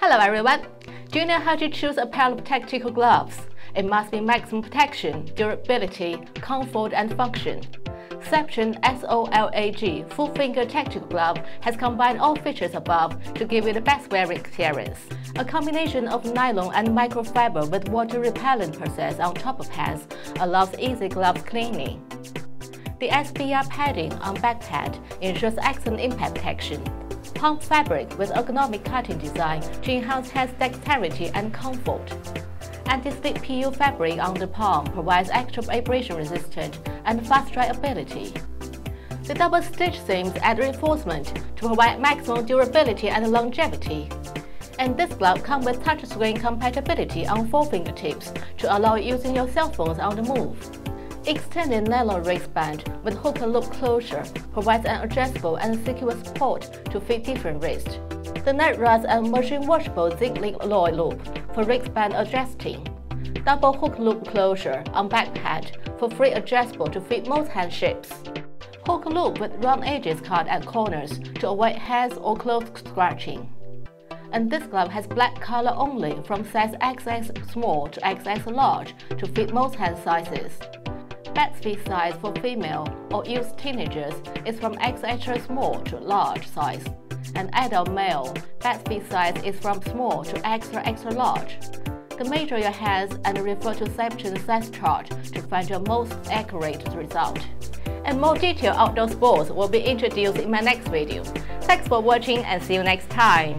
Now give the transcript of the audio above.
Hello everyone! Do you know how to choose a pair of tactical gloves? It must be maximum protection, durability, comfort and function. Seibertron SOLAG Full Finger Tactical Glove has combined all features above to give you the best wearing experience. A combination of nylon and microfiber with water-repellent process on top of pants allows easy glove cleaning. The SBR padding on back pad ensures excellent impact protection. Pump fabric with ergonomic cutting design to enhance hand dexterity and comfort. Anti-slip PU fabric on the palm provides extra abrasion resistance and fast dry ability. The double stitch seams add reinforcement to provide maximum durability and longevity. And this glove comes with touchscreen compatibility on four fingertips to allow using your cell phones on the move. Extended nylon wristband with hook and loop closure provides an adjustable and secure support to fit different wrists. The net runs a machine washable zinc alloy loop for wristband adjusting. Double hook loop closure on back pad for free adjustable to fit most hand shapes. Hook loop with round edges cut at corners to avoid hands or clothes scratching. And this glove has black color only from size XS small to XS large to fit most hand sizes. Best fit size for female or youth teenagers is from XS small to large size. And adult male, best fit size is from small to extra extra large. To measure your hands and refer to section size chart to find your most accurate result. And more detailed outdoor sports will be introduced in my next video. Thanks for watching and see you next time.